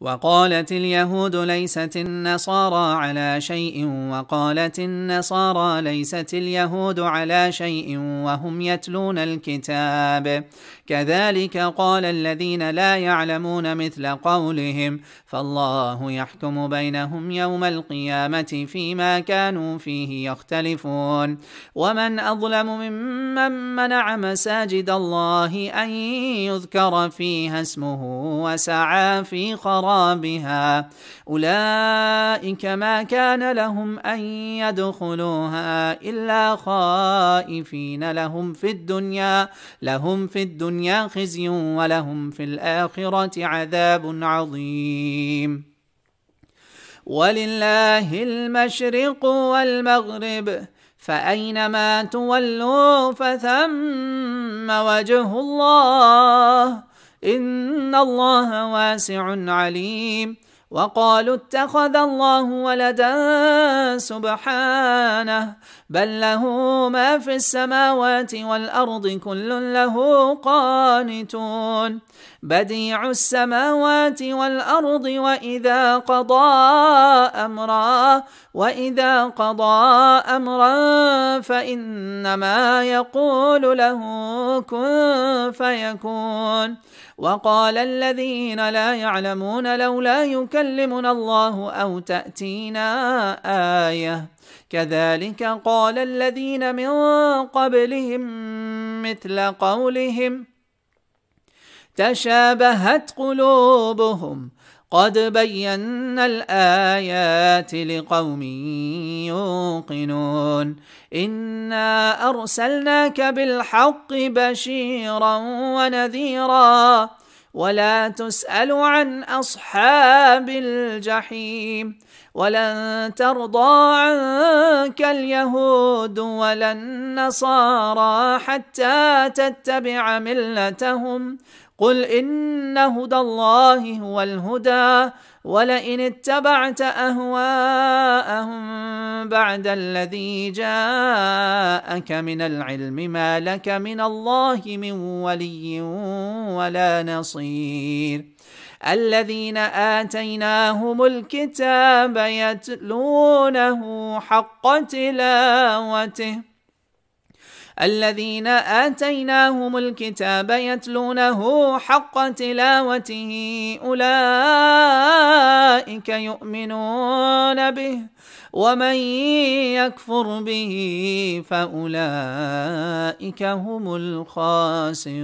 وقالت اليهود ليست النصارى على شيء وقالت النصارى ليست اليهود على شيء وهم يتلون الكتاب. كذلك قال الذين لا يعلمون مثل قولهم فالله يحكم بينهم يوم القيامة فيما كانوا فيه يختلفون. ومن أظلم ممن منع مساجد الله أن يذكر فيها اسمه وسعى في خرابها أولئك ما كان لهم أن يدخلوها إلا خائفين. لهم في الدنيا لهم في الدنيا خزي ولهم في الآخرة عذاب عظيم. ولله المشرق والمغرب فأينما تولوا فثم وجه الله إن الله واسع عليم. وقالوا اتخذ الله ولدا سبحانه بل له ما في السماوات والأرض كل له قانتون. بديع السماوات والأرض وإذا قضى أمرا وإذا قضى أمرا فإنما يقول له كن فيكون. وقال الذين لا يعلمون لولا يكلمنا الله أو تأتينا آية. كذلك قال الذين من قبلهم مثل قولهم تشابهت قلوبهم. قد بينا الآيات لقوم يوقنون. إنا أرسلناك بالحق بشيرا ونذيرا. ولا تسأل عن أصحاب الجحيم ولن ترضى عنك اليهود ولا النصارى حتى تتبع ملتهم. قل إن هدى الله هو الهدى ولئن اتبعت أهواءهم بعد الذي جاءك من العلم ما لك من الله من ولي ولا نصير. الذين آتيناهم الكتاب يتلونه حق تلاوته. الذين آتيناهم الكتاب يتلونه حق تلاوته أولئك يؤمنون به. ومن يكفر به فأولئك هم الخاسرون.